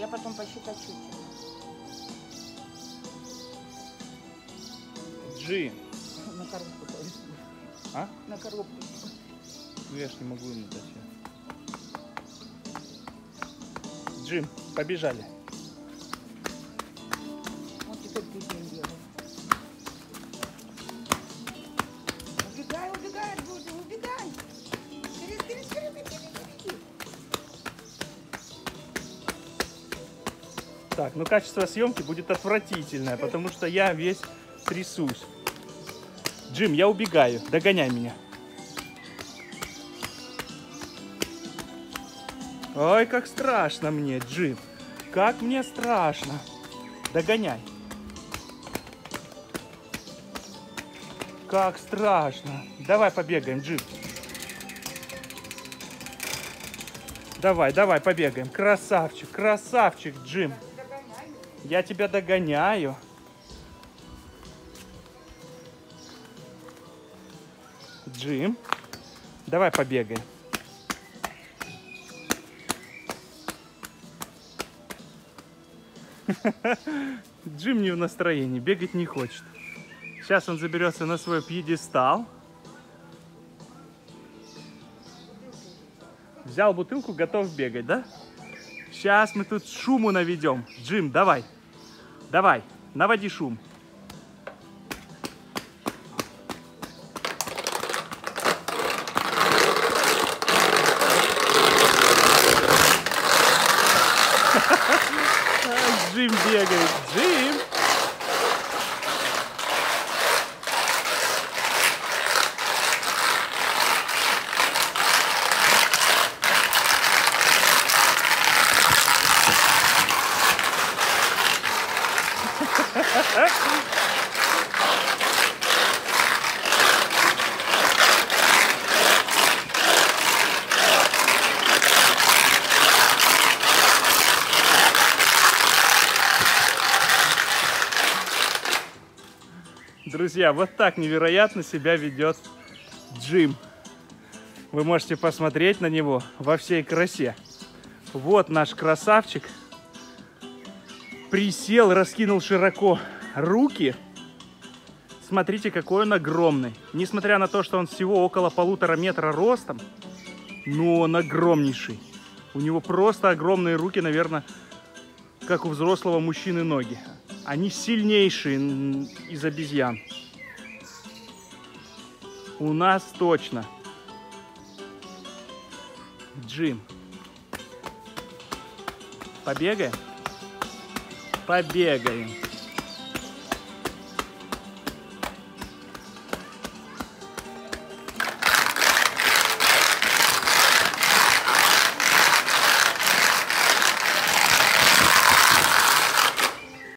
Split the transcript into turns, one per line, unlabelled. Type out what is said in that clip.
я потом пощекочу.
Джим.
На коробку.
А?
На коробку.
Ну я ж не могу ему дать. Джим, побежали. Так, ну качество съемки будет отвратительное, потому что я весь трясусь. Джим, я убегаю. Догоняй меня. Ой, как страшно мне, Джим. Как мне страшно. Догоняй. Как страшно. Давай побегаем, Джим. Давай, давай, побегаем. Красавчик, красавчик, Джим. Я тебя догоняю. Джим, давай побегаем. Джим не в настроении, бегать не хочет. Сейчас он заберется на свой пьедестал. Взял бутылку, готов бегать, да? Сейчас мы тут шуму наведем. Джим, давай. Давай, наводи шум. Джим бегает. Джим. Друзья, вот так невероятно себя ведет Джим. Вы можете посмотреть на него во всей красе. Вот наш красавчик. Присел, раскинул широко руки. Смотрите, какой он огромный. Несмотря на то, что он всего около полутора метра ростом, но он огромнейший. У него просто огромные руки, наверное, как у взрослого мужчины ноги. Они сильнейшие из обезьян. У нас точно. Джим. Побегаем? Побегаем.